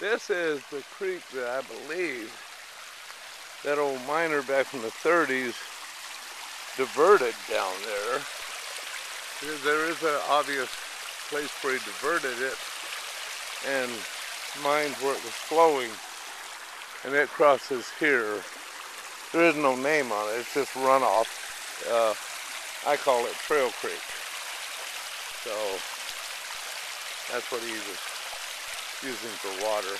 This is the creek that I believe that old miner back from the 30s diverted down there. There is an obvious place where he diverted it and mined where it was flowing and it crosses here. There is no name on it, it's just runoff. Uh, I call it Trail Creek. So that's what he was using for water.